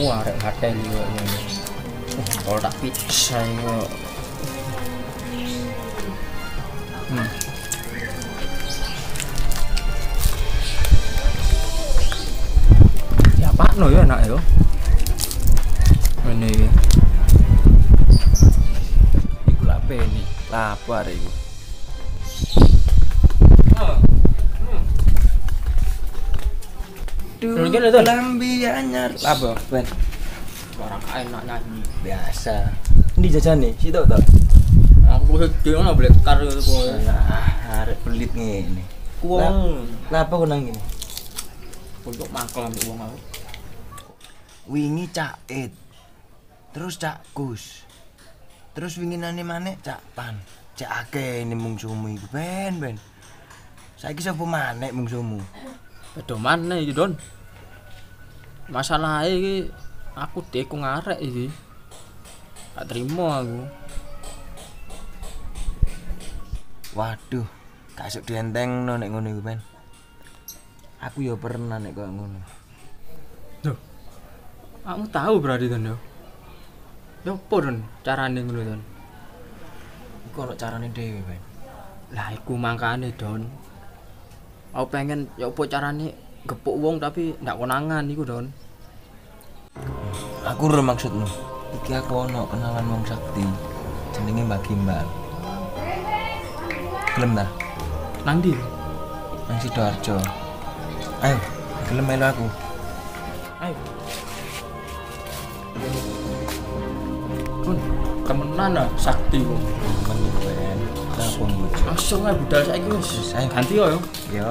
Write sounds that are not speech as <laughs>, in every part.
ngateni kok ngene. Eh, Kalau tak pisah kok. Hmm. Ya Pak no ya enak yo. Ngene iki. Iku lak peni. Lapar iku. Lho, kene to. lambi anyar. Apa, Ben? Orang enak nyanyi. Biasa. Ini jajane, situ to. Aku sedih ngono blekar gitu kowe. Ah, arek pelit ngene. Wong Kenapa kok nang ngene? untuk mangkel ambek wong aku. Wingi Cak Ed. Terus Cak Gus. Terus winginane maneh Cak Pan. Cak akeh ini mungsumu iku, Ben, Ben. Saiki sapa maneh mungsumu? Beda mana iki, Don? Masalah iki aku deku ngarek iki. Gak terima aku. Waduh, kasuk dientengno nek ngono iku, Ben. Aku ya pernah nek koyo ngono. Loh. Kamu tahu berarti Don yo. Yo apa Don carane ngono Don? Iku ono carane dhewe, Ben. Lah iku mangkane Don. Aku pengen ya apa carane gepuk wong tapi ndak konangan iku Don. Aku ora maksudmu. Iki aku ono kenalan wong sakti. Jenenge Mbak Gimbal. Gelem ta? Nang ndi? Nang Sidoarjo. Ayo, gelem melu aku. Ayo. Don, temenan sakti kok. Men Ben. Apa mbujuk? Langsung ae budal saiki wis. Wis, ayo. Ganti yo. yo.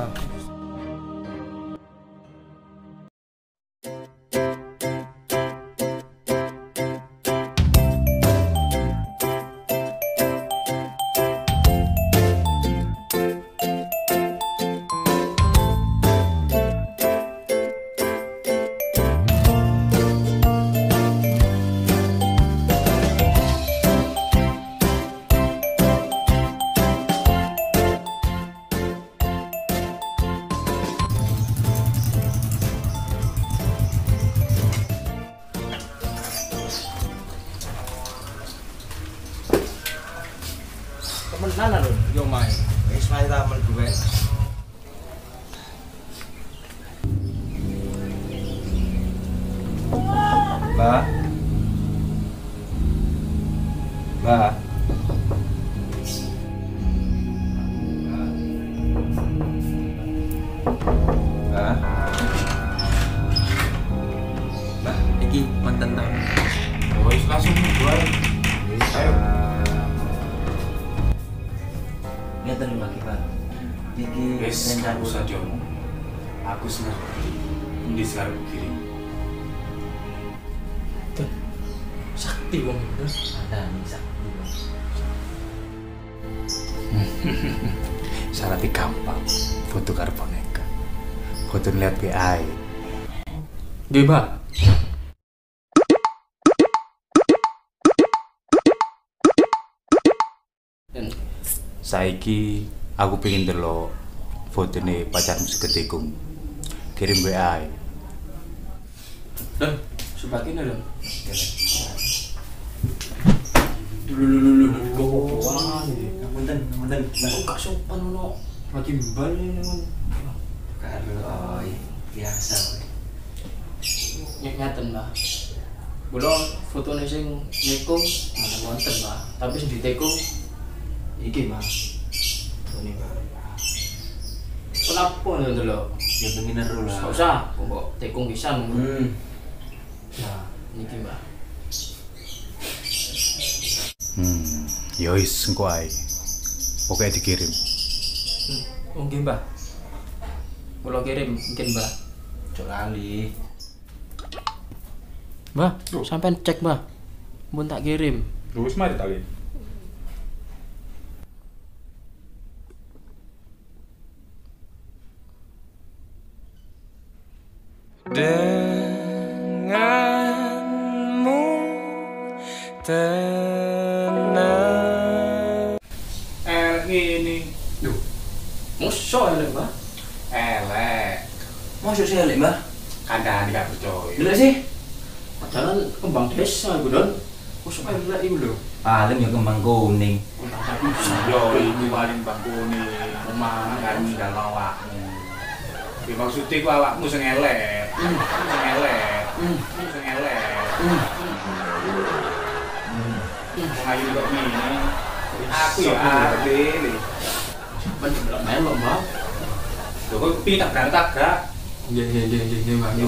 Temenan lho, yo main. Wis ta mlebu Ben. Mbak. Mbak. Mbak. Mbak, iki wonten to? Wis langsung buat. Ayo. Mbak Kipan. Iki Wis aku saja. Aku ngerti. Ini sekarang kirim. Don. Sakti wong itu. ada bisa. <laughs> Syaratnya gampang. Foto karo boneka. Foto ngeliat BI. Nggih, Mbak. Saiki aku pengen delok fotone pacarmu seketikung. Kirim WA. Don, sebagainya Don. Dulu dulu dulu dulu. Wah, ini. Punten, punten. Kok gak sopan ono bagi mbal ini. Karo oh, biasa. woy. Nyek ngeten, Mbak. Kula fotone sing nikung mana wonten, Mbak. Tapi sing ditekung iki, Mbak. Ini, Mbak. Kenapa nih dulu? Ya pengen neru lah. Gak usah, kok tekung pisan. Hmm. Nah, niki, Mbak. Hmm, ya wis engko ae. Pokoke dikirim. Hmm, oh, nggih, Mbak. Kula kirim mungkin, Mbak. Cok kali. Mbak, sampean cek, Mbak. Mun tak kirim. Terus mari tali. Denganmu tenang. Eh ini. Duh, Musuh ya, Mbak. elek. Masuk sih Alik, Mbak. Kandhane gak percaya. Dulu sih. kembang desa iku don sok elek iku lho Paling ya kembang kuning. bisa Yo iki paling bangkune omah kan ninggal awakmu. Ya maksudnya ku awakmu sing elek. Hmm. Sing elek. Hmm. Sing elek. Hmm. Wong ayu kok ngene. Aku ya ade. sampean delok melok mbak Lho kok kepingin tak berangkat gak? iya iya iya iya iya mbak iya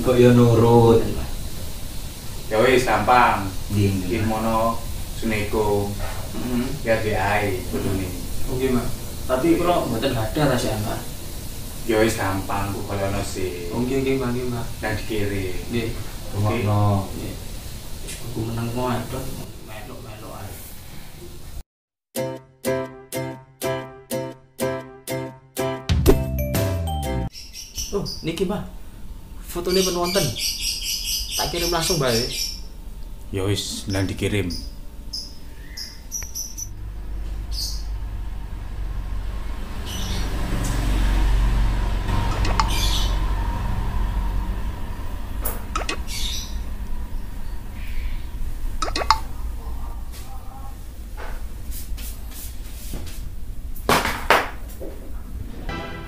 Kok ya nurut. Ya wis gampang. Ndi. Iki mono suneko. heeh Ya di ae kudune. oke mbak tapi kalau mboten ada rasa mbak Ya wis gampang ku kolono sih. oke mbak oke mbak. Nang dikirim. nggih. Rungokno. nggih. Wis aku menang kok adon melok melok ae. Oh, niki mbak. Fotonya pun wonten. Tak kirim langsung mbak ya? Ya wis nang dikirim.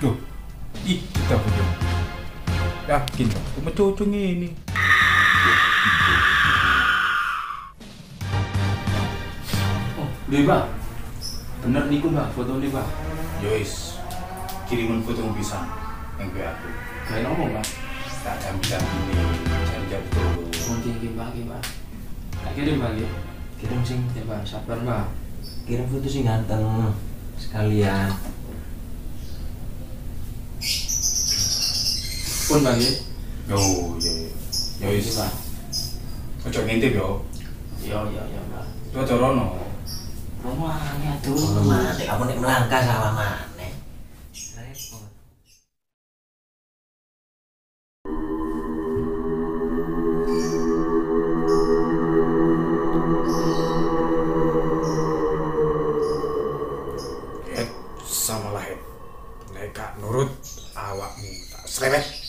Tuh, ih kita punya. Yakin, cuma cocok ini. Oh, lho mbak bener niku mbak fotonya mbak Yois, kirimin foto pisang yang gue aku. kayak ngomong mbak Tak jam bisa ini, jam jam itu. Mbak, oke, Mbak. Tak kirim, Mbak, ya. Kirim sing Ya, Mbak, sabar, Mbak. kirim foto sing ganteng sekalian. pun bagi ya? oh, iya, iya. ya, iya, yo ya, yo yo yo sih sah cocok 半㗎幾？有有有意思啊！我做緊啲表。有有有 lah. Lo corono. Rumahnya tuh rumah. Kamu nih melangkah salah mana? Eh, sama lahir mereka eh. nurut awakmu tak.